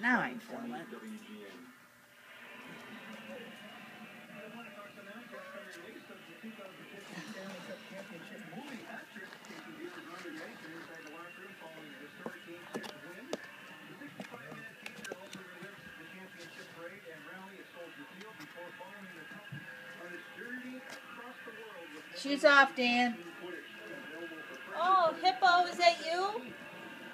Now I film it. Shoes off, Dan. Oh, Hippo, is that you?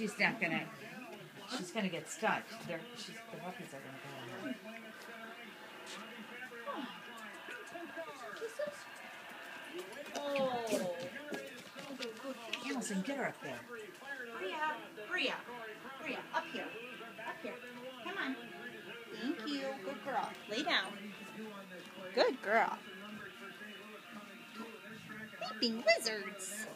She's not gonna. She's gonna get stuck. They're, she's, the puppies are gonna go in there. Oh. Allison, get her up there. Bria, Bria, Bria, up here, up here. Come on. Thank you. Good girl. Lay down. Good girl. Leaping lizards.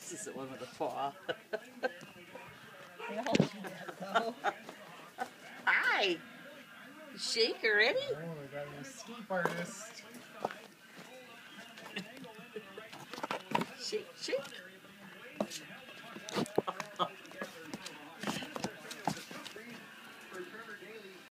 This is the one with the paw. Hi. Shake already? Oh, we got an escape artist. Shake, shake.